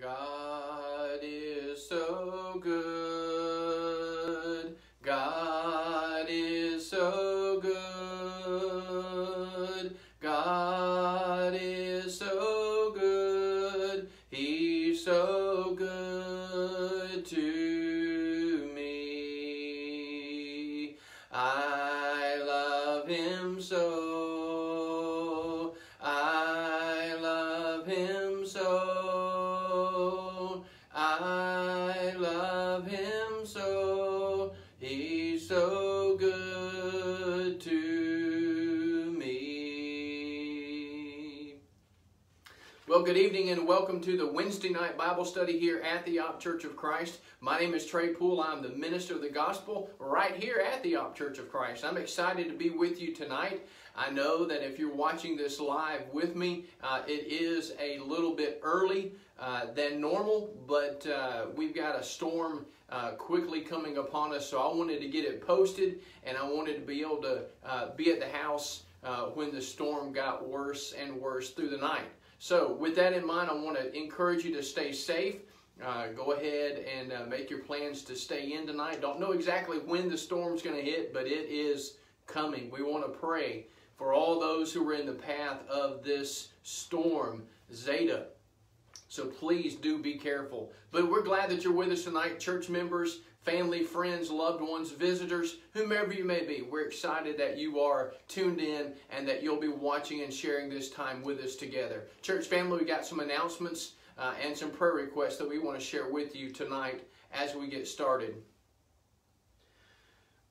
God is welcome to the Wednesday night Bible study here at the Opp Church of Christ. My name is Trey Poole. I'm the minister of the gospel right here at the Opp Church of Christ. I'm excited to be with you tonight. I know that if you're watching this live with me, uh, it is a little bit early uh, than normal, but uh, we've got a storm uh, quickly coming upon us, so I wanted to get it posted and I wanted to be able to uh, be at the house uh, when the storm got worse and worse through the night. So, with that in mind, I want to encourage you to stay safe. Uh, go ahead and uh, make your plans to stay in tonight. Don't know exactly when the storm's going to hit, but it is coming. We want to pray for all those who are in the path of this storm, Zeta. So please do be careful. But we're glad that you're with us tonight, church members, family, friends, loved ones, visitors, whomever you may be. We're excited that you are tuned in and that you'll be watching and sharing this time with us together. Church family, we got some announcements uh, and some prayer requests that we want to share with you tonight as we get started.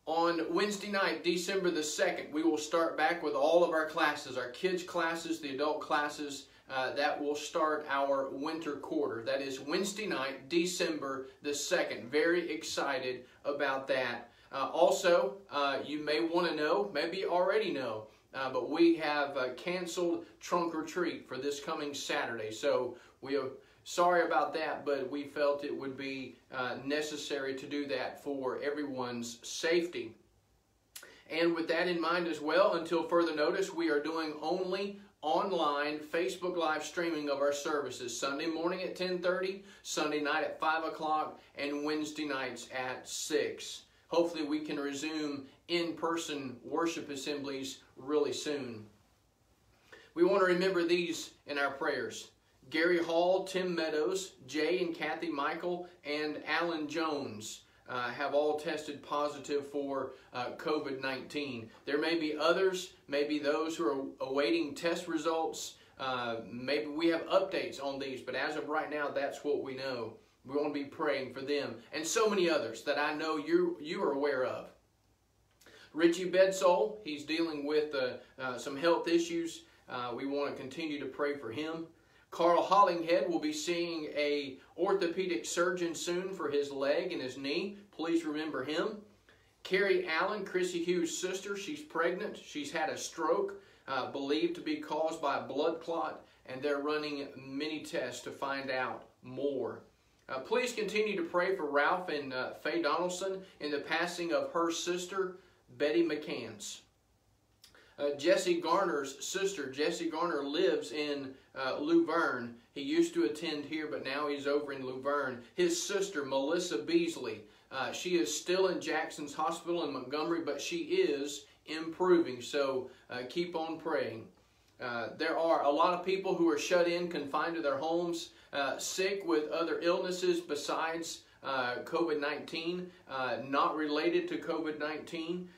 On Wednesday night, December the 2nd, we will start back with all of our classes, our kids' classes, the adult classes, uh, that will start our winter quarter. That is Wednesday night, December the 2nd. Very excited about that. Uh, also, uh, you may want to know, maybe already know, uh, but we have uh, canceled trunk or treat for this coming Saturday. So we are sorry about that, but we felt it would be necessary to do that for everyone's safety. And with that in mind as well, until further notice, we are doing only online Facebook live streaming of our services Sunday morning at 10:30, Sunday night at 5 o'clock, and Wednesday nights at 6. Hopefully, we can resume in-person worship assemblies really soon. We want to remember these in our prayers. Gary Hall, Tim Meadows, Jay and Kathy Michael, and Alan Jones uh, have all tested positive for uh, COVID 19. There may be others, maybe those who are awaiting test results. Uh, maybe we have updates on these, but as of right now, that's what we know. We want to be praying for them and so many others that I know you, you are aware of. Richie Bedsole, he's dealing with uh, uh, some health issues. Uh, we want to continue to pray for him. Carl Hollinghead will be seeing a orthopedic surgeon soon for his leg and his knee. Please remember him. Carrie Allen, Chrissy Hughes' sister, she's pregnant. She's had a stroke, uh, believed to be caused by a blood clot, and they're running many tests to find out more. Uh, please continue to pray for Ralph and uh, Faye Donaldson in the passing of her sister, Betty McCants. Uh, Jesse Garner's sister, Jesse Garner, lives in uh, Luverne. He used to attend here, but now he's over in Luverne. His sister, Melissa Beasley, uh, she is still in Jackson's Hospital in Montgomery, but she is improving. So uh, keep on praying. Uh, there are a lot of people who are shut in, confined to their homes, uh, sick with other illnesses besides COVID 19, not related to COVID 19.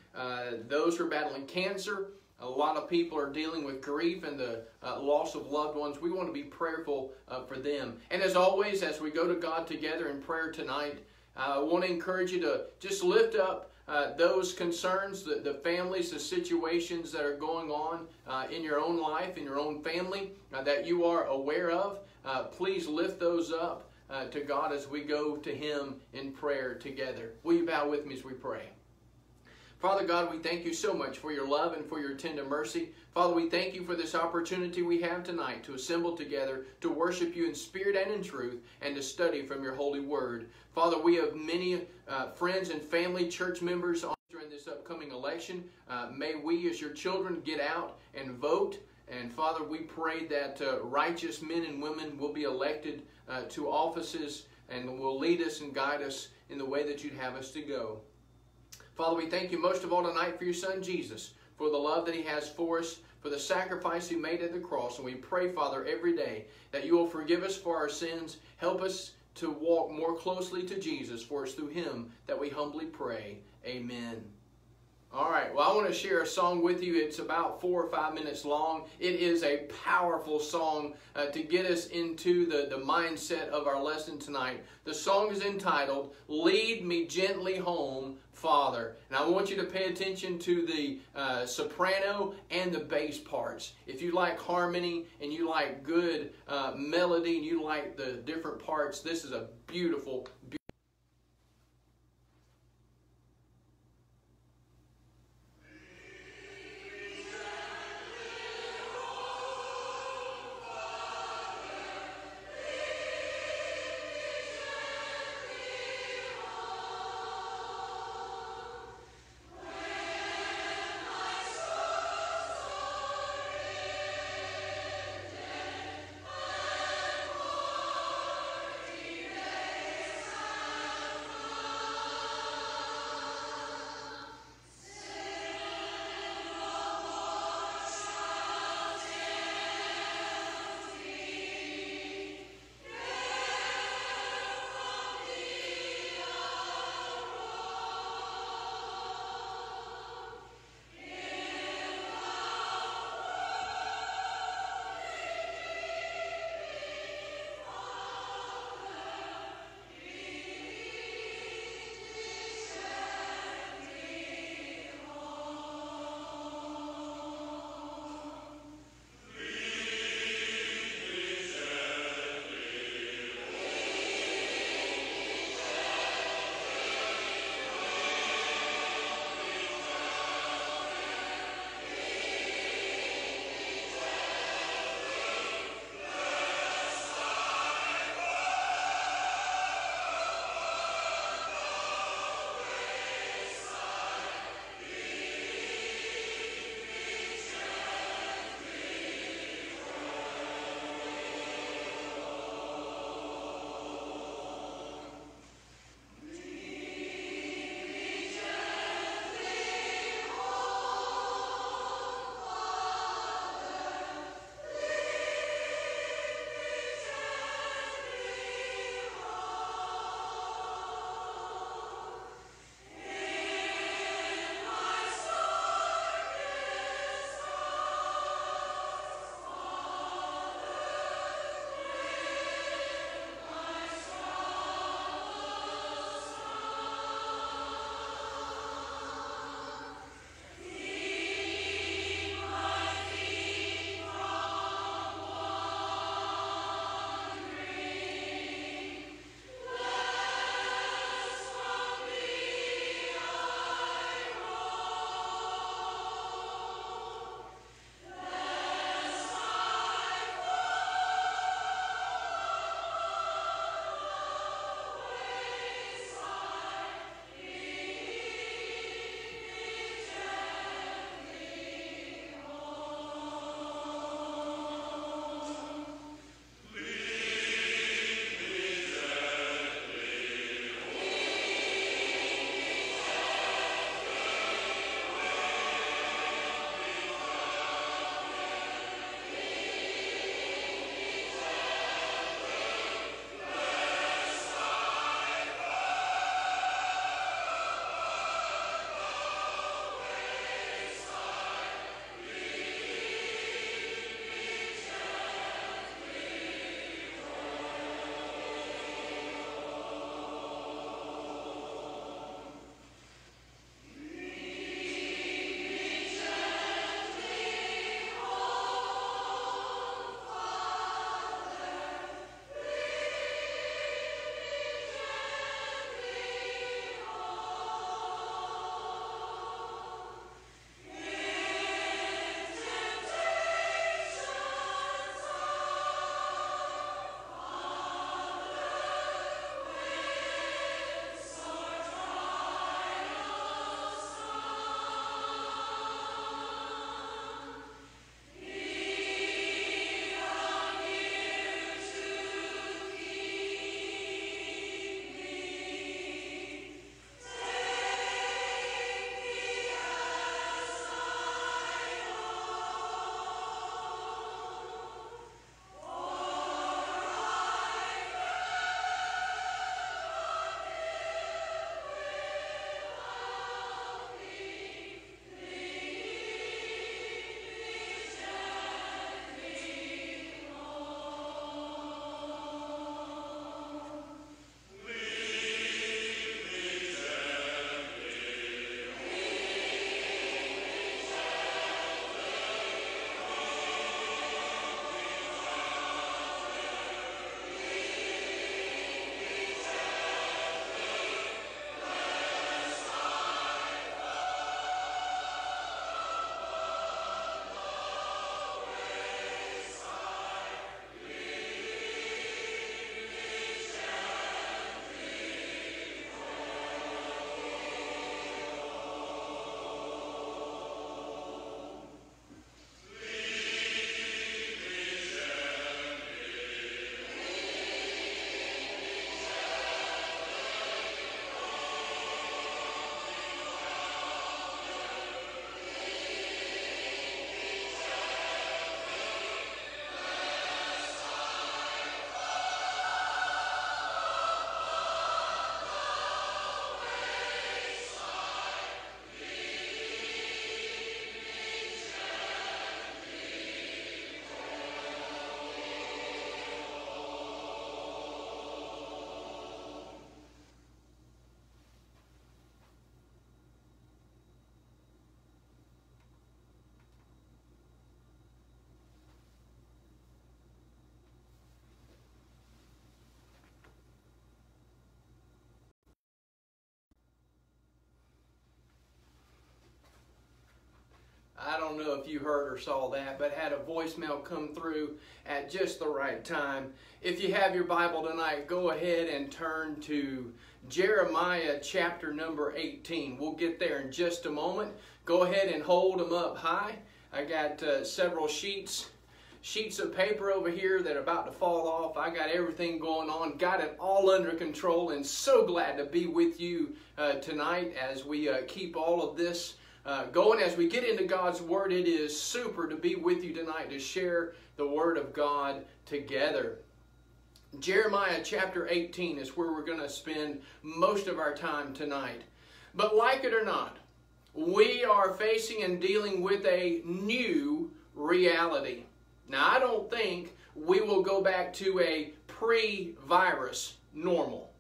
those who are battling cancer, a lot of people are dealing with grief and the uh, loss of loved ones. We want to be prayerful uh, for them. And as always, as we go to God together in prayer tonight, uh, I want to encourage you to just lift up uh, those concerns, the, the families, the situations that are going on uh, in your own life, in your own family, uh, that you are aware of. please lift those up to God as we go to Him in prayer together. Will you bow with me as we pray? Father God, we thank you so much for your love and for your tender mercy. Father, we thank you for this opportunity we have tonight to assemble together to worship you in spirit and in truth and to study from your holy word. Father, we have many uh, friends and family, church members during this upcoming election. Uh, may we, as your children, get out and vote And Father, we pray that uh, righteous men and women will be elected uh, to offices and will lead us and guide us in the way that you'd have us to go. Father, we thank you most of all tonight for your son Jesus, for the love that he has for us, for the sacrifice he made at the cross. And we pray, Father, every day that you will forgive us for our sins, help us to walk more closely to Jesus, for it's through him that we humbly pray. Amen. All right, well, I want to share a song with you. It's about four or five minutes long. It is a powerful song uh, to get us into the, the mindset of our lesson tonight. The song is entitled, Lead Me Gently Home, Father. And I want you to pay attention to the uh, soprano and the bass parts. If you like harmony and you like good uh, melody and you like the different parts, this is a beautiful, beautiful I don't know if you heard or saw that, but had a voicemail come through at just the right time. If you have your Bible tonight, go ahead and turn to Jeremiah chapter number 18. We'll get there in just a moment. Go ahead and hold them up high. I got uh, several sheets sheets of paper over here that are about to fall off. I got everything going on, got it all under control, and so glad to be with you uh, tonight as we uh, keep all of this uh, going. As we get into God's Word, it is super to be with you tonight to share the Word of God together. Jeremiah chapter 18 is where we're going to spend most of our time tonight. But like it or not, we are facing and dealing with a new reality. Now, I don't think we will go back to a pre-virus normal.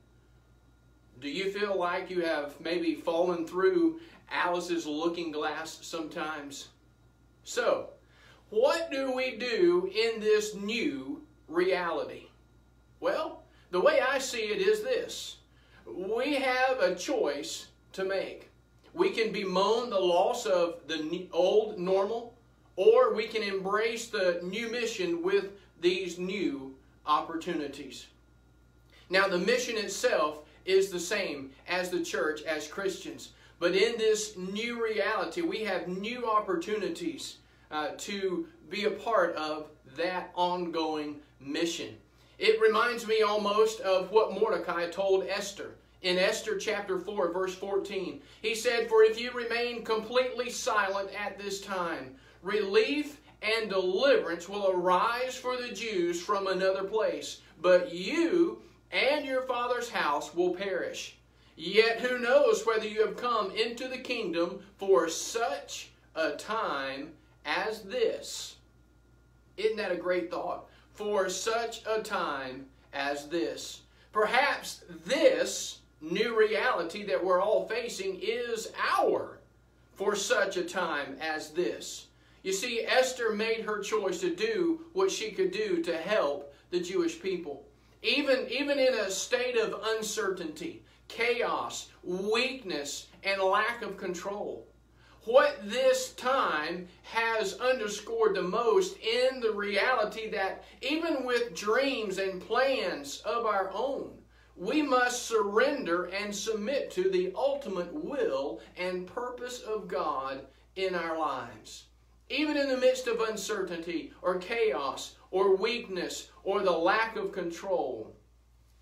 Do you feel like you have maybe fallen through Alice's looking glass sometimes? So, what do we do in this new reality? Well, the way I see it is this. We have a choice to make. We can bemoan the loss of the old normal, or we can embrace the new mission with these new opportunities. Now, the mission itself is the same as the church, as Christians. But in this new reality, we have new opportunities uh, to be a part of that ongoing mission. It reminds me almost of what Mordecai told Esther in Esther chapter 4, verse 14. He said, For if you remain completely silent at this time, relief and deliverance will arise for the Jews from another place, but you and your father's house will perish. Yet who knows whether you have come into the kingdom for such a time as this? Isn't that a great thought? for such a time as this. Perhaps this new reality that we're all facing is our for such a time as this. You see, Esther made her choice to do what she could do to help the Jewish people. Even, even in a state of uncertainty, chaos, weakness, and lack of control. What this time has underscored the most in the reality that even with dreams and plans of our own, we must surrender and submit to the ultimate will and purpose of God in our lives. Even in the midst of uncertainty or chaos or weakness or the lack of control,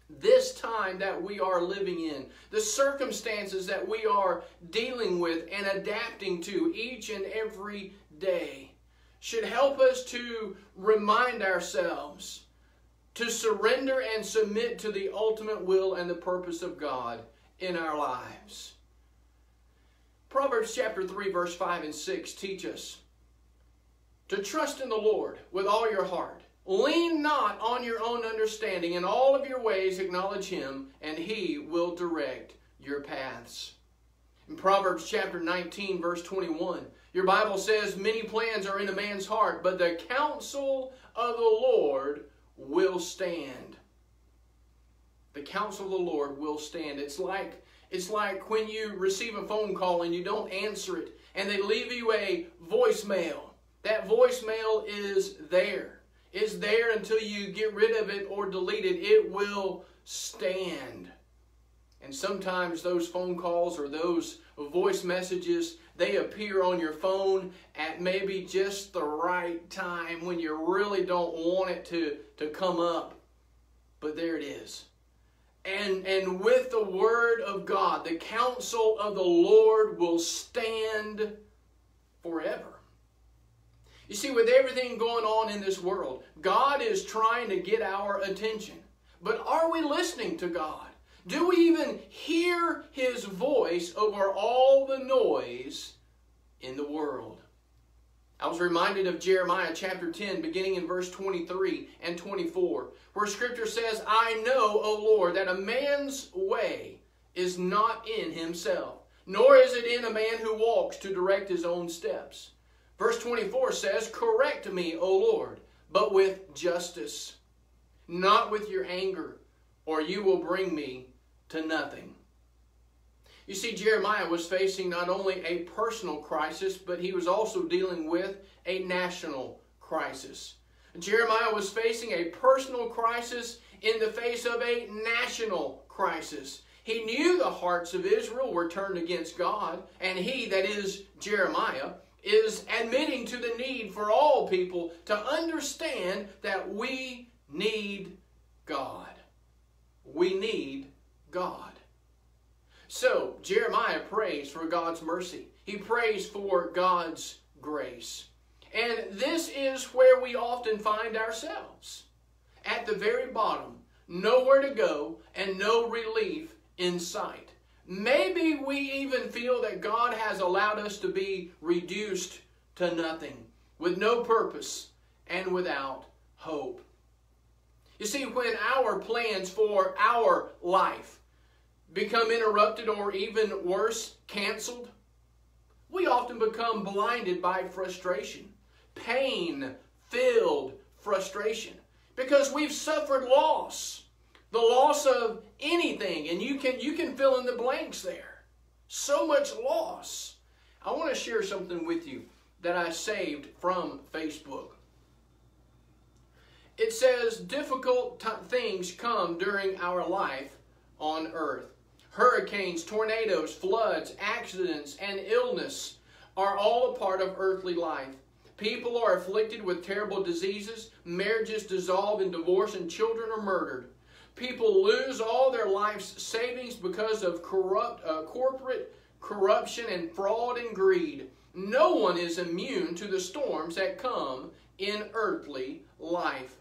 this time that we are living in, the circumstances that we are dealing with and adapting to each and every day, should help us to remind ourselves to surrender and submit to the ultimate will and the purpose of God in our lives. Proverbs chapter 3, verse 5 and 6 teach us to trust in the Lord with all your heart Lean not on your own understanding. In all of your ways acknowledge him, and he will direct your paths. In Proverbs chapter 19, verse 21, your Bible says, Many plans are in a man's heart, but the counsel of the Lord will stand. The counsel of the Lord will stand. It's like, it's like when you receive a phone call and you don't answer it, and they leave you a voicemail. That voicemail is there is there until you get rid of it or delete it. It will stand. And sometimes those phone calls or those voice messages, they appear on your phone at maybe just the right time when you really don't want it to, to come up. But there it is. And, and with the word of God, the counsel of the Lord will stand forever. You see, with everything going on in this world, God is trying to get our attention. But are we listening to God? Do we even hear His voice over all the noise in the world? I was reminded of Jeremiah chapter 10, beginning in verse 23 and 24, where Scripture says, I know, O Lord, that a man's way is not in himself, nor is it in a man who walks to direct his own steps. Verse 24 says, Correct me, O Lord, but with justice, not with your anger, or you will bring me to nothing. You see, Jeremiah was facing not only a personal crisis, but he was also dealing with a national crisis. Jeremiah was facing a personal crisis in the face of a national crisis. He knew the hearts of Israel were turned against God, and he, that is Jeremiah, is admitting to the need for all people to understand that we need God. We need God. So, Jeremiah prays for God's mercy. He prays for God's grace. And this is where we often find ourselves. At the very bottom, nowhere to go and no relief in sight. Maybe we even feel that God has allowed us to be reduced to nothing, with no purpose and without hope. You see, when our plans for our life become interrupted or even worse, canceled, we often become blinded by frustration, pain filled frustration, because we've suffered loss the loss of anything, and you can you can fill in the blanks there. So much loss. I want to share something with you that I saved from Facebook. It says difficult things come during our life on earth. Hurricanes, tornadoes, floods, accidents, and illness are all a part of earthly life. People are afflicted with terrible diseases, marriages dissolve in divorce, and children are murdered. People lose all their life's savings because of corrupt, uh, corporate corruption and fraud and greed. No one is immune to the storms that come in earthly life.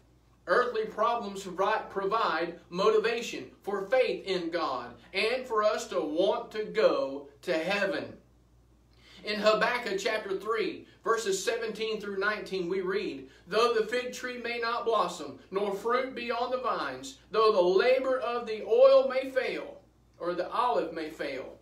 Earthly problems provide motivation for faith in God and for us to want to go to heaven. In Habakkuk chapter 3, verses 17 through 19, we read, Though the fig tree may not blossom, nor fruit be on the vines, though the labor of the oil may fail, or the olive may fail,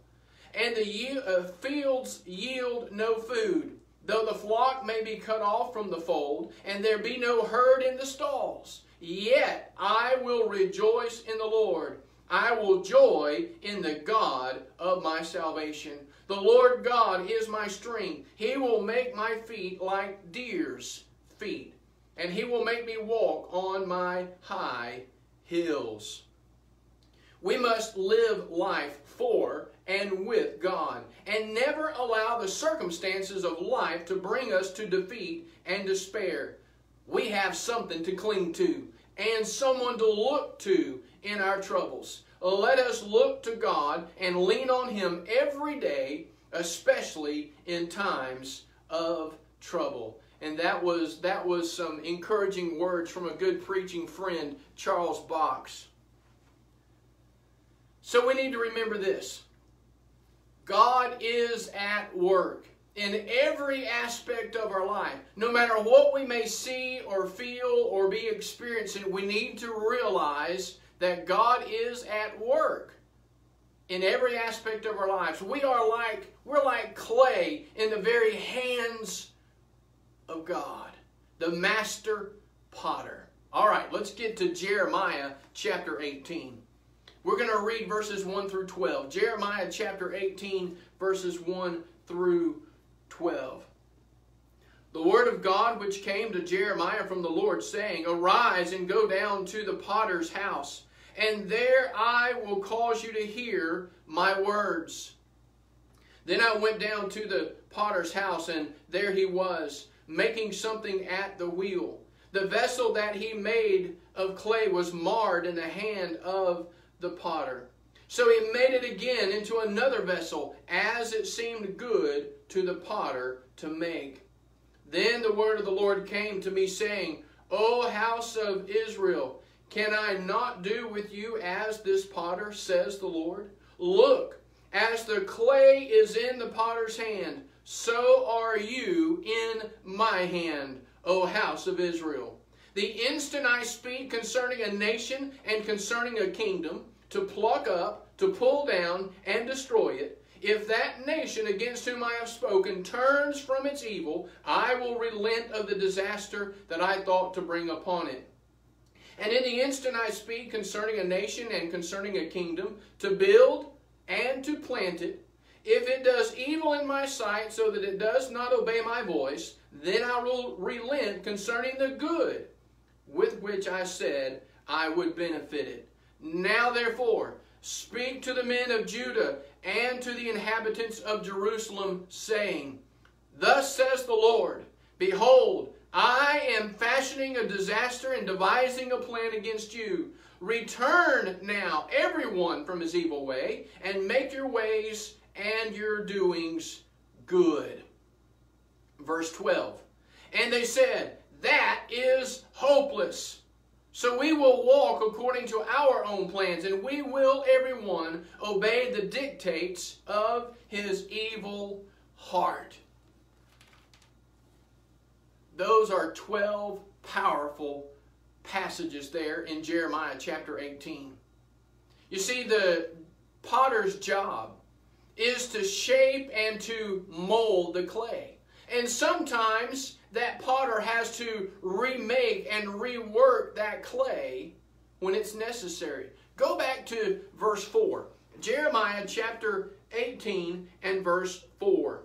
and the uh, fields yield no food, though the flock may be cut off from the fold, and there be no herd in the stalls, yet I will rejoice in the Lord. I will joy in the God of my salvation. The Lord God is my strength. He will make my feet like deer's feet, and he will make me walk on my high hills. We must live life for and with God and never allow the circumstances of life to bring us to defeat and despair. We have something to cling to and someone to look to in our troubles. Let us look to God and lean on Him every day, especially in times of trouble. And that was, that was some encouraging words from a good preaching friend, Charles Box. So we need to remember this God is at work in every aspect of our life. No matter what we may see or feel or be experiencing, we need to realize that God is at work in every aspect of our lives. We are like we're like clay in the very hands of God, the master potter. All right, let's get to Jeremiah chapter 18. We're going to read verses 1 through 12. Jeremiah chapter 18 verses 1 through 12. The word of God which came to Jeremiah from the Lord, saying, Arise and go down to the potter's house and there I will cause you to hear my words. Then I went down to the potter's house, and there he was, making something at the wheel. The vessel that he made of clay was marred in the hand of the potter. So he made it again into another vessel, as it seemed good to the potter to make. Then the word of the Lord came to me, saying, O house of Israel, can I not do with you as this potter, says the Lord? Look, as the clay is in the potter's hand, so are you in my hand, O house of Israel. The instant I speak concerning a nation and concerning a kingdom, to pluck up, to pull down, and destroy it, if that nation against whom I have spoken turns from its evil, I will relent of the disaster that I thought to bring upon it. And in the instant I speak concerning a nation and concerning a kingdom, to build, and to plant it. If it does evil in my sight so that it does not obey my voice, then I will relent concerning the good with which I said I would benefit it. Now therefore, speak to the men of Judah and to the inhabitants of Jerusalem, saying, Thus says the Lord, Behold, I am fashioning a disaster and devising a plan against you. Return now, everyone, from his evil way, and make your ways and your doings good. Verse 12. And they said, That is hopeless. So we will walk according to our own plans, and we will, everyone, obey the dictates of his evil heart. Those are 12 powerful passages there in Jeremiah chapter 18. You see, the potter's job is to shape and to mold the clay. And sometimes that potter has to remake and rework that clay when it's necessary. Go back to verse 4. Jeremiah chapter 18 and verse 4.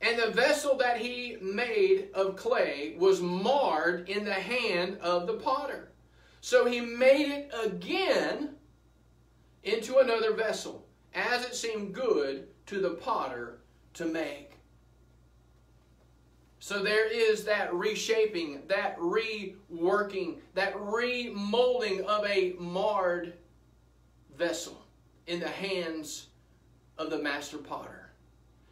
And the vessel that he made of clay was marred in the hand of the potter. So he made it again into another vessel, as it seemed good to the potter to make. So there is that reshaping, that reworking, that remolding of a marred vessel in the hands of the master potter.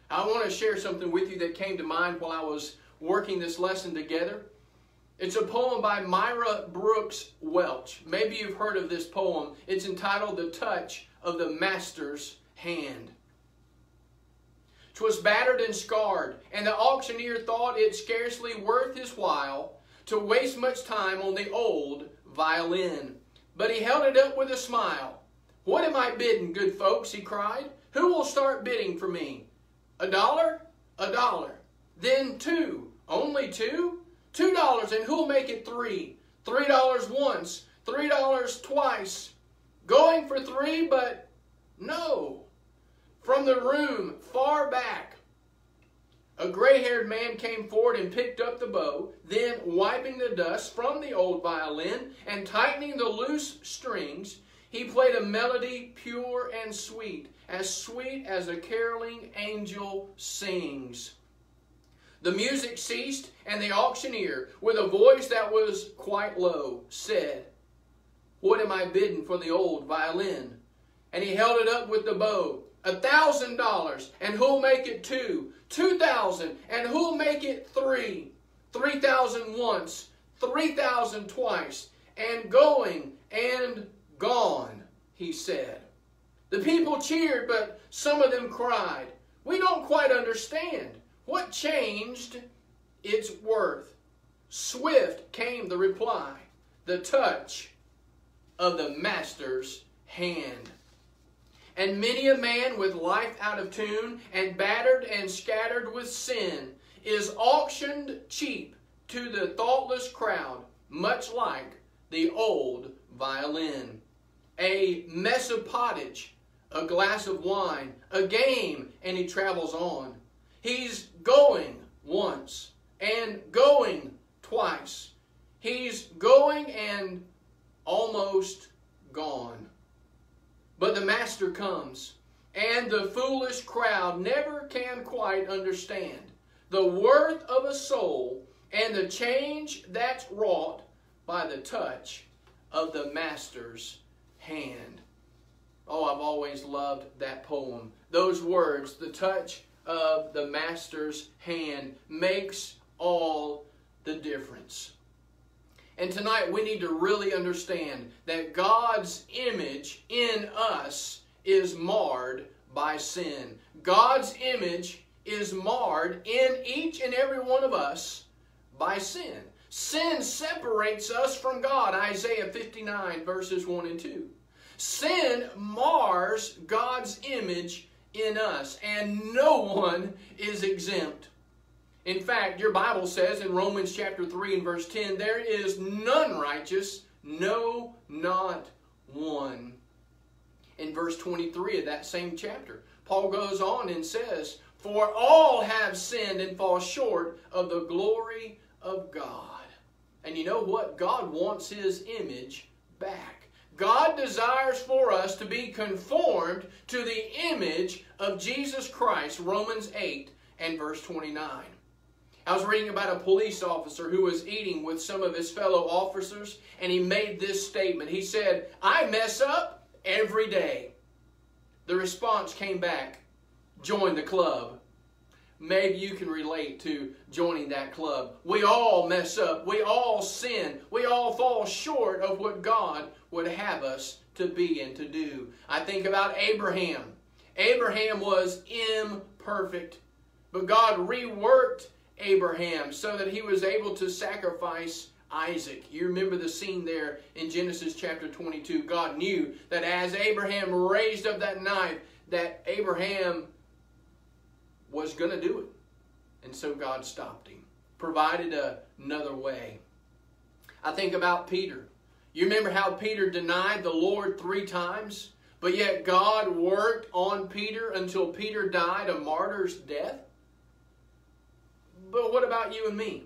I want to share something with you that came to mind while I was working this lesson together. It's a poem by Myra Brooks Welch. Maybe you've heard of this poem. It's entitled The Touch of the Master's Hand. Twas battered and scarred, and the auctioneer thought it scarcely worth his while to waste much time on the old violin. But he held it up with a smile. What am I bidding, good folks? he cried. Who will start bidding for me? A dollar? A dollar. Then two. Only two? Two dollars, and who'll make it three? Three dollars once, three dollars twice. Going for three, but no. From the room far back, a gray haired man came forward and picked up the bow, then, wiping the dust from the old violin and tightening the loose strings, he played a melody pure and sweet, as sweet as a caroling angel sings. The music ceased, and the auctioneer, with a voice that was quite low, said, What am I bidding for the old violin? And he held it up with the bow. A thousand dollars, and who'll make it two? Two thousand, and who'll make it three? Three thousand once, three thousand twice, and going and gone, he said. The people cheered, but some of them cried. We don't quite understand. What changed its worth? Swift came the reply, the touch of the master's hand. And many a man with life out of tune and battered and scattered with sin is auctioned cheap to the thoughtless crowd, much like the old violin. A mess of pottage a glass of wine, a game, and he travels on. He's going once and going twice. He's going and almost gone. But the master comes, and the foolish crowd never can quite understand the worth of a soul and the change that's wrought by the touch of the master's hand. Oh, I've always loved that poem. Those words, the touch of the Master's hand, makes all the difference. And tonight we need to really understand that God's image in us is marred by sin. God's image is marred in each and every one of us by sin. Sin separates us from God. Isaiah 59, verses 1 and 2. Sin mars God's image in us, and no one is exempt. In fact, your Bible says in Romans chapter 3 and verse 10, there is none righteous, no, not one. in verse 23 of that same chapter. Paul goes on and says, For all have sinned and fall short of the glory of God. And you know what? God wants his image back. God desires for us to be conformed to the image of Jesus Christ, Romans 8 and verse 29. I was reading about a police officer who was eating with some of his fellow officers, and he made this statement. He said, I mess up every day. The response came back, join the club. Maybe you can relate to joining that club. We all mess up. We all sin. We all fall short of what God would have us to be and to do. I think about Abraham. Abraham was imperfect, but God reworked Abraham so that he was able to sacrifice Isaac. You remember the scene there in Genesis chapter 22. God knew that as Abraham raised up that knife, that Abraham was going to do it. And so God stopped him, provided a, another way. I think about Peter. You remember how Peter denied the Lord three times? But yet God worked on Peter until Peter died a martyr's death? But what about you and me?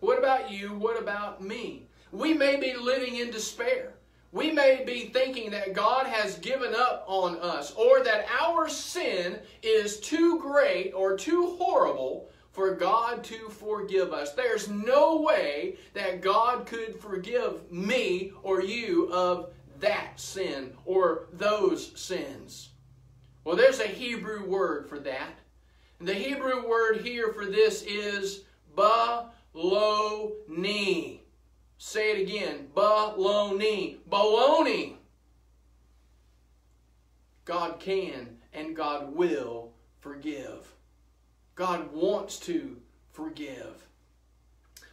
What about you? What about me? We may be living in despair. We may be thinking that God has given up on us or that our sin is too great or too horrible for God to forgive us. There's no way that God could forgive me or you of that sin or those sins. Well, there's a Hebrew word for that. The Hebrew word here for this is baloni. Say it again. Baloney. Baloney. God can and God will forgive. God wants to forgive.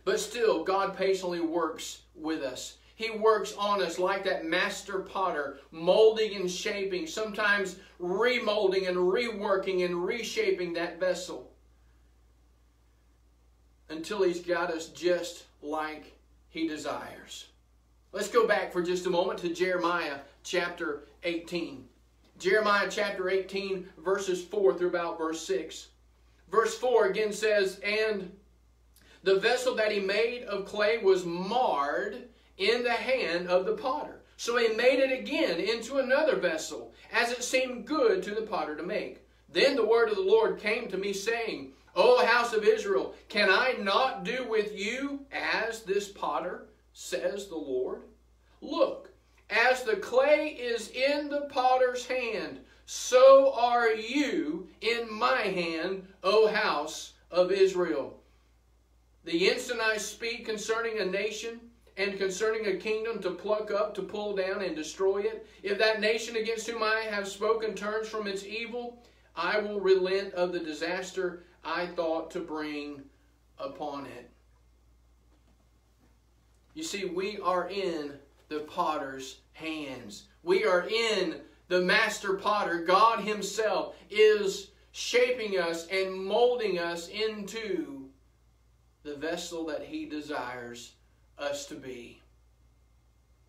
But still, God patiently works with us. He works on us like that master potter, molding and shaping, sometimes remolding and reworking and reshaping that vessel until He's got us just like He desires. Let's go back for just a moment to Jeremiah chapter 18. Jeremiah chapter 18, verses 4 through about verse 6. Verse 4 again says, And the vessel that he made of clay was marred in the hand of the potter. So he made it again into another vessel, as it seemed good to the potter to make. Then the word of the Lord came to me, saying, O house of Israel, can I not do with you as this potter, says the Lord? Look, as the clay is in the potter's hand, so are you in my hand, O house of Israel. The instant I speak concerning a nation, and concerning a kingdom to pluck up, to pull down, and destroy it. If that nation against whom I have spoken turns from its evil, I will relent of the disaster I thought to bring upon it. You see, we are in the potter's hands. We are in the master potter. God Himself is shaping us and molding us into the vessel that He desires us to be.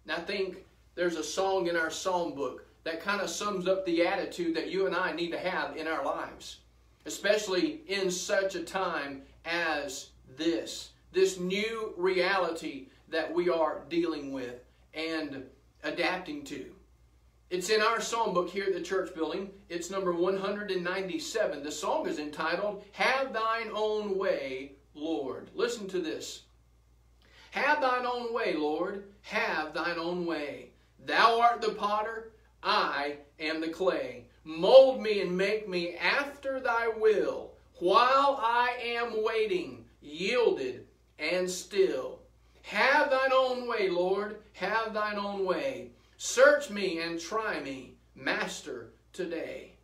Now, I think there's a song in our psalm book that kind of sums up the attitude that you and I need to have in our lives, especially in such a time as this, this new reality that we are dealing with and adapting to. It's in our psalm book here at the church building. It's number 197. The song is entitled, Have Thine Own Way, Lord. Listen to this. Have thine own way, Lord, have thine own way. Thou art the potter, I am the clay. Mold me and make me after thy will, while I am waiting, yielded and still. Have thine own way, Lord, have thine own way. Search me and try me, Master, today.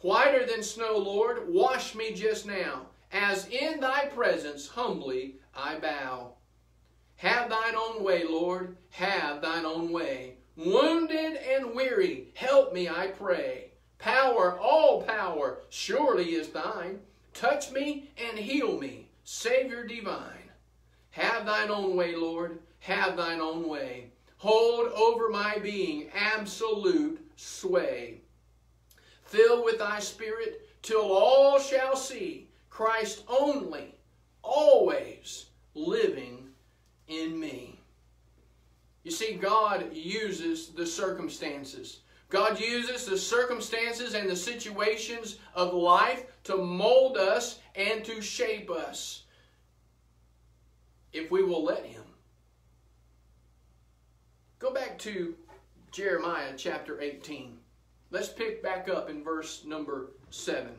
Whiter than snow, Lord, wash me just now, as in thy presence humbly I bow. Have thine own way, Lord, have thine own way. Wounded and weary, help me, I pray. Power, all power, surely is thine. Touch me and heal me, Savior divine. Have thine own way, Lord, have thine own way. hold over my being absolute sway. Fill with thy spirit till all shall see Christ only, always living in me. You see, God uses the circumstances. God uses the circumstances and the situations of life to mold us and to shape us if we will let Him. Go back to Jeremiah chapter 18. Let's pick back up in verse number 7.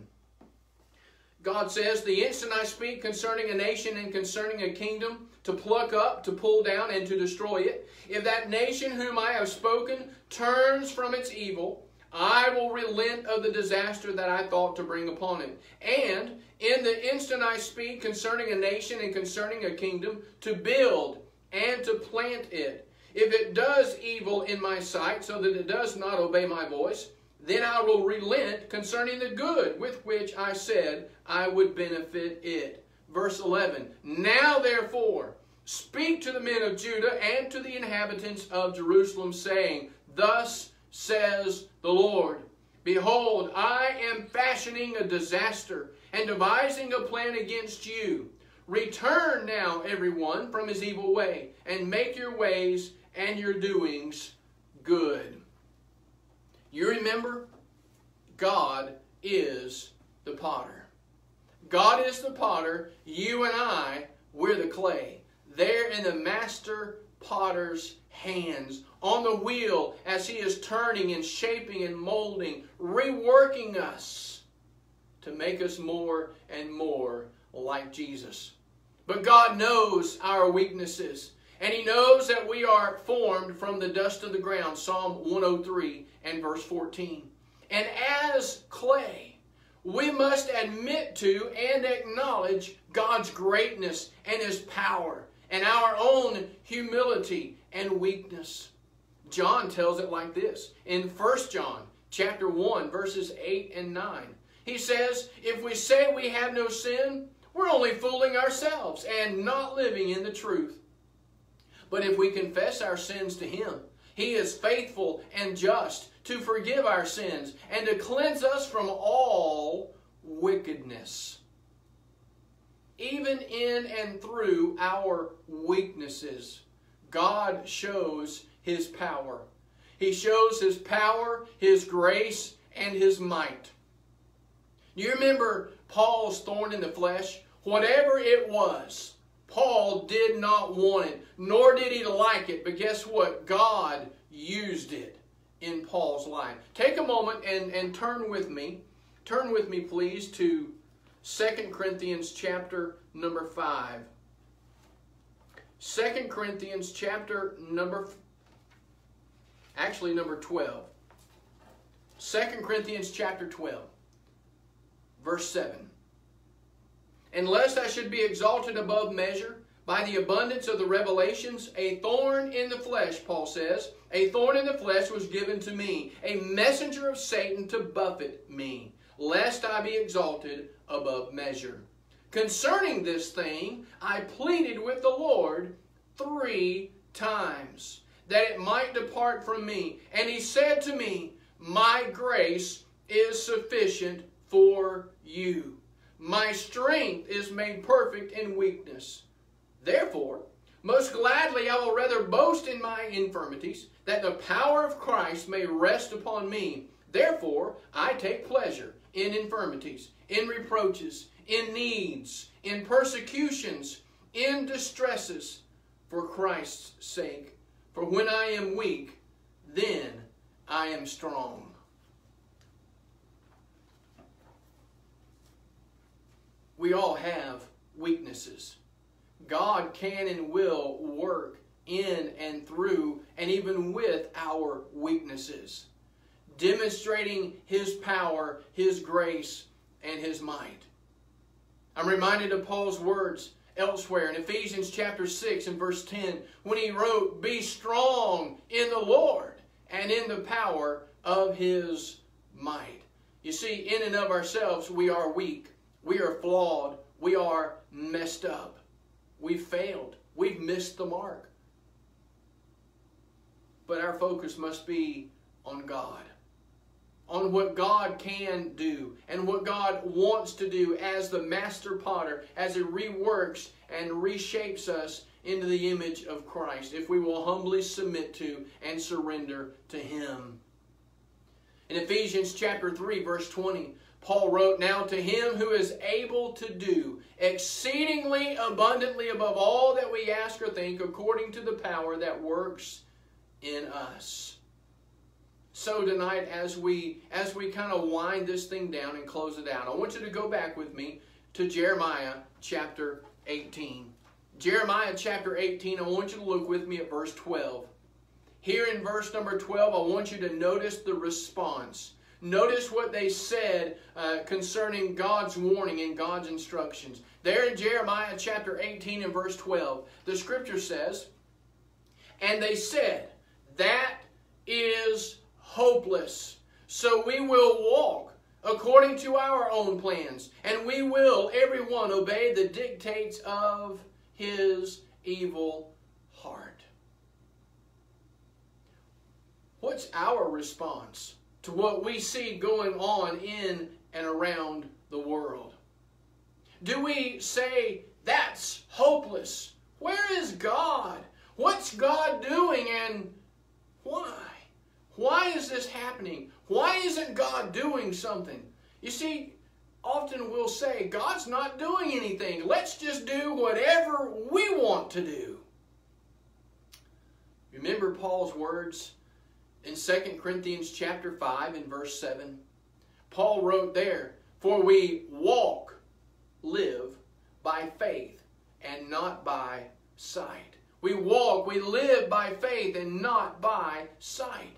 God says, The instant I speak concerning a nation and concerning a kingdom, to pluck up, to pull down, and to destroy it, if that nation whom I have spoken turns from its evil, I will relent of the disaster that I thought to bring upon it. And in the instant I speak concerning a nation and concerning a kingdom, to build and to plant it. If it does evil in my sight, so that it does not obey my voice, then I will relent concerning the good with which I said I would benefit it. Verse 11 Now therefore, speak to the men of Judah and to the inhabitants of Jerusalem, saying, Thus says the Lord Behold, I am fashioning a disaster and devising a plan against you. Return now, everyone, from his evil way, and make your ways and your doings good. You remember? God is the potter. God is the potter. You and I, we're the clay. There in the master potter's hands, on the wheel as he is turning and shaping and molding, reworking us to make us more and more like Jesus. But God knows our weaknesses. And he knows that we are formed from the dust of the ground, Psalm 103 and verse 14. And as clay, we must admit to and acknowledge God's greatness and his power and our own humility and weakness. John tells it like this in 1 John chapter 1 verses 8 and 9. He says, "If we say we have no sin, we're only fooling ourselves and not living in the truth. But if we confess our sins to him, he is faithful and just to forgive our sins and to cleanse us from all wickedness. Even in and through our weaknesses, God shows his power. He shows his power, his grace, and his might. You remember Paul's thorn in the flesh? Whatever it was, Paul did not want it, nor did he like it, but guess what? God used it in Paul's life. Take a moment and, and turn with me. Turn with me, please, to 2 Corinthians chapter number 5. 2 Corinthians chapter number, actually number 12. 2 Corinthians chapter 12, verse 7. And lest I should be exalted above measure by the abundance of the revelations, a thorn in the flesh, Paul says, a thorn in the flesh was given to me, a messenger of Satan to buffet me, lest I be exalted above measure. Concerning this thing, I pleaded with the Lord three times that it might depart from me. And he said to me, My grace is sufficient for you my strength is made perfect in weakness. Therefore, most gladly I will rather boast in my infirmities, that the power of Christ may rest upon me. Therefore, I take pleasure in infirmities, in reproaches, in needs, in persecutions, in distresses, for Christ's sake. For when I am weak, then I am strong. We all have weaknesses. God can and will work in and through and even with our weaknesses, demonstrating His power, His grace, and His might. I'm reminded of Paul's words elsewhere in Ephesians chapter 6 and verse 10 when he wrote, Be strong in the Lord and in the power of His might. You see, in and of ourselves, we are weak. We are flawed. We are messed up. We've failed. We've missed the mark. but our focus must be on God. On what God can do and what God wants to do as the master potter, as He reworks and reshapes us into the image of Christ, if we will humbly submit to and surrender to Him. In Ephesians chapter 3, verse 20, Paul wrote, Now to him who is able to do exceedingly abundantly above all that we ask or think, according to the power that works in us. So tonight, as we as we kind of wind this thing down and close it out, I want you to go back with me to Jeremiah chapter 18. Jeremiah chapter 18, I want you to look with me at verse 12. Here in verse number 12, I want you to notice the response Notice what they said uh, concerning God's warning and God's instructions. There in Jeremiah chapter 18 and verse 12, the scripture says, And they said, That is hopeless. So we will walk according to our own plans, and we will, everyone, obey the dictates of his evil heart. What's our response? To what we see going on in and around the world? Do we say, that's hopeless? Where is God? What's God doing and why? Why is this happening? Why isn't God doing something? You see, often we'll say, God's not doing anything. Let's just do whatever we want to do. Remember Paul's words in 2 Corinthians chapter 5 and verse 7, Paul wrote there, For we walk, live by faith and not by sight. We walk, we live by faith and not by sight.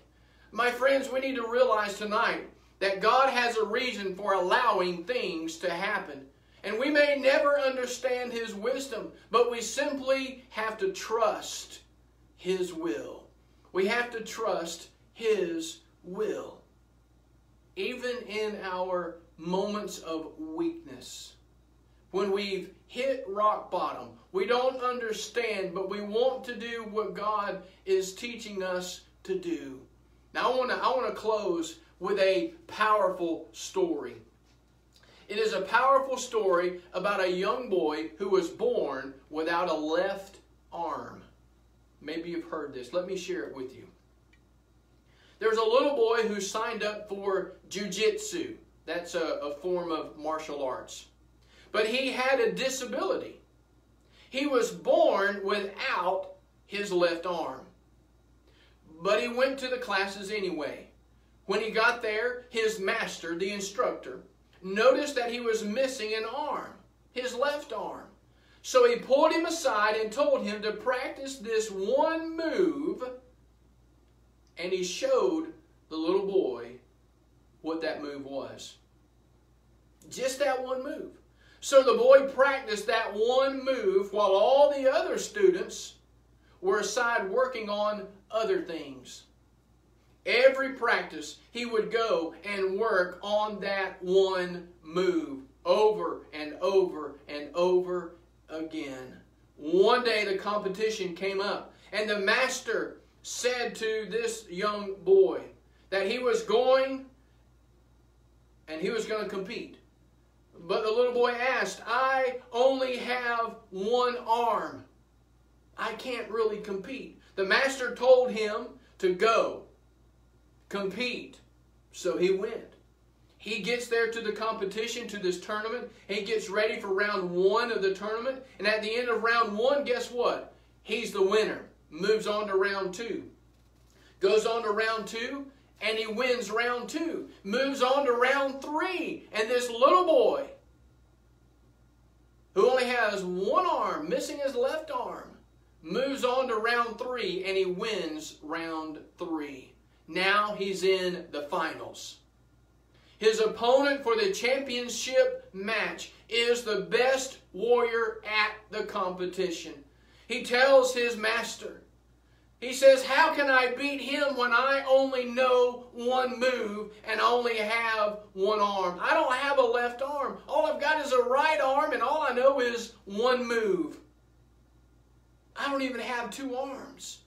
My friends, we need to realize tonight that God has a reason for allowing things to happen. And we may never understand His wisdom, but we simply have to trust His will. We have to trust his will. Even in our moments of weakness, when we've hit rock bottom, we don't understand, but we want to do what God is teaching us to do. Now, I want to I want to close with a powerful story. It is a powerful story about a young boy who was born without a left arm. Maybe you've heard this. Let me share it with you. There was a little boy who signed up for jujitsu. That's a, a form of martial arts. But he had a disability. He was born without his left arm. But he went to the classes anyway. When he got there, his master, the instructor, noticed that he was missing an arm, his left arm. So he pulled him aside and told him to practice this one move and he showed the little boy what that move was. Just that one move. So the boy practiced that one move while all the other students were aside working on other things. Every practice, he would go and work on that one move over and over and over again. One day the competition came up, and the master said to this young boy that he was going and he was going to compete. But the little boy asked, I only have one arm. I can't really compete. The master told him to go, compete. So he went. He gets there to the competition, to this tournament. He gets ready for round one of the tournament. And at the end of round one, guess what? He's the winner moves on to round two. Goes on to round two, and he wins round two. Moves on to round three, and this little boy, who only has one arm, missing his left arm, moves on to round three, and he wins round three. Now he's in the finals. His opponent for the championship match is the best warrior at the competition. He tells his master, he says, How can I beat him when I only know one move and only have one arm? I don't have a left arm. All I've got is a right arm, and all I know is one move. I don't even have two arms.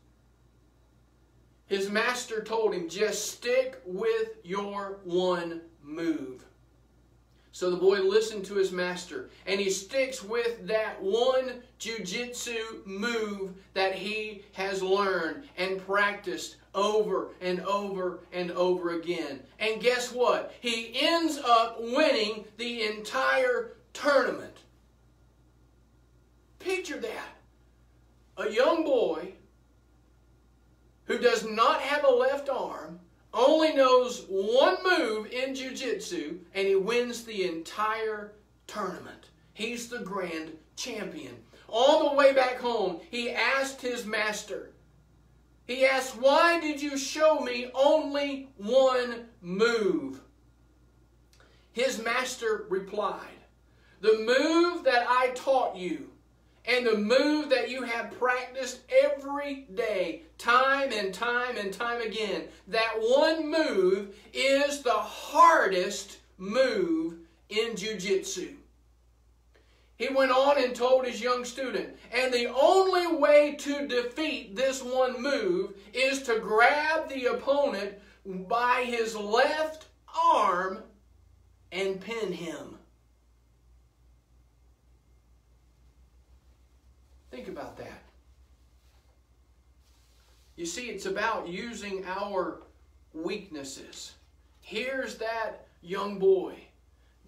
his master told him, just stick with your one move. So the boy listened to his master and he sticks with that one jujitsu move that he has learned and practiced over and over and over again. And guess what? He ends up winning the entire tournament. Picture that. A young boy who does not have a left arm only knows one move in jiu-jitsu and he wins the entire tournament. He's the grand champion. All the way back home, he asked his master, he asked, why did you show me only one move? His master replied, the move that I taught you and the move that you have practiced every day, time and time and time again, that one move is the hardest move in Jiu-Jitsu. He went on and told his young student, and the only way to defeat this one move is to grab the opponent by his left arm and pin him. Think about that. You see, it's about using our weaknesses. Here's that young boy.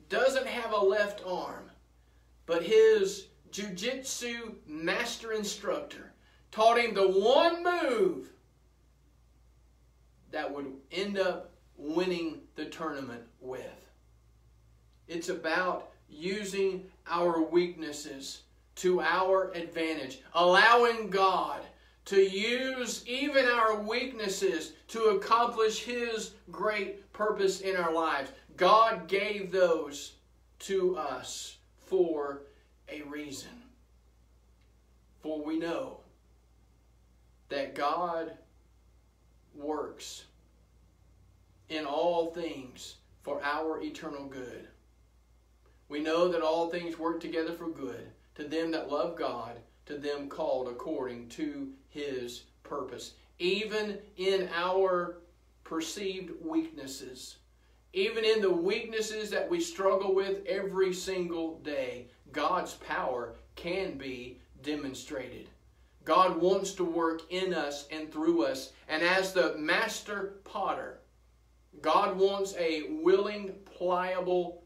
Doesn't have a left arm, but his jiu-jitsu master instructor taught him the one move that would end up winning the tournament with. It's about using our weaknesses to our advantage, allowing God to use even our weaknesses to accomplish His great purpose in our lives. God gave those to us for a reason. For we know that God works in all things for our eternal good. We know that all things work together for good to them that love God, to them called according to his purpose. Even in our perceived weaknesses, even in the weaknesses that we struggle with every single day, God's power can be demonstrated. God wants to work in us and through us. And as the master potter, God wants a willing, pliable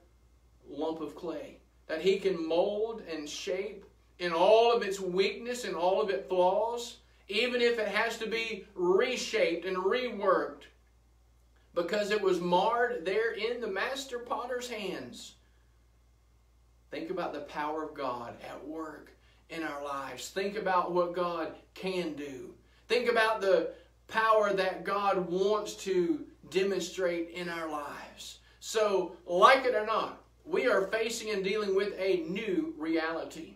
lump of clay that he can mold and shape in all of its weakness and all of its flaws, even if it has to be reshaped and reworked because it was marred there in the master potter's hands. Think about the power of God at work in our lives. Think about what God can do. Think about the power that God wants to demonstrate in our lives. So, like it or not, we are facing and dealing with a new reality.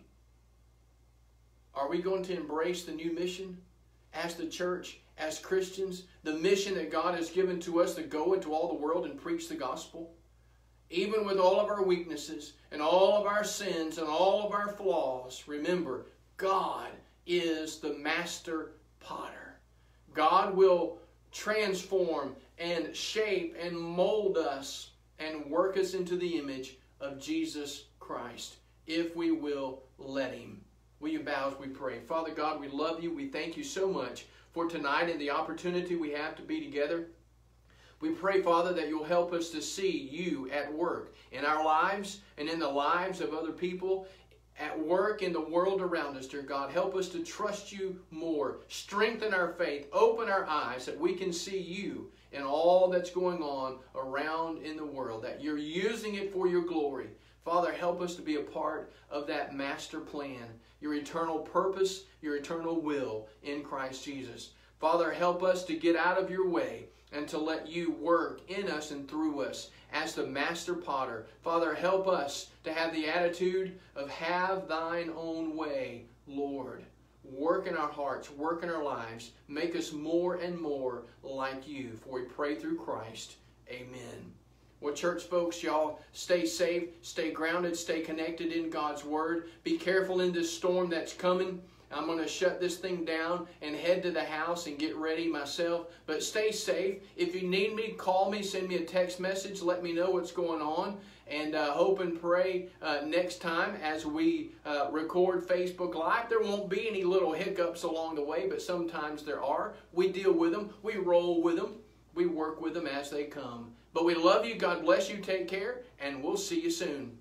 Are we going to embrace the new mission as the church, as Christians, the mission that God has given to us to go into all the world and preach the gospel? Even with all of our weaknesses and all of our sins and all of our flaws, remember, God is the master potter. God will transform and shape and mold us and work us into the image of Jesus Christ if we will let Him. Will you bow as we pray? Father God, we love you. We thank you so much for tonight and the opportunity we have to be together. We pray, Father, that you'll help us to see you at work in our lives and in the lives of other people, at work in the world around us, dear God. Help us to trust you more. Strengthen our faith. Open our eyes that we can see you in all that's going on around in the world, that you're using it for your glory. Father, help us to be a part of that master plan, your eternal purpose, your eternal will in Christ Jesus. Father, help us to get out of your way and to let you work in us and through us as the master potter. Father, help us to have the attitude of have thine own way, Lord. Work in our hearts, work in our lives. Make us more and more like you. For we pray through Christ. Amen. Well, church folks, y'all stay safe, stay grounded, stay connected in God's Word. Be careful in this storm that's coming. I'm going to shut this thing down and head to the house and get ready myself. But stay safe. If you need me, call me, send me a text message, let me know what's going on. And uh, hope and pray uh, next time as we uh, record Facebook Live, there won't be any little hiccups along the way, but sometimes there are. We deal with them, we roll with them, we work with them as they come. But we love you. God bless you. Take care, and we'll see you soon.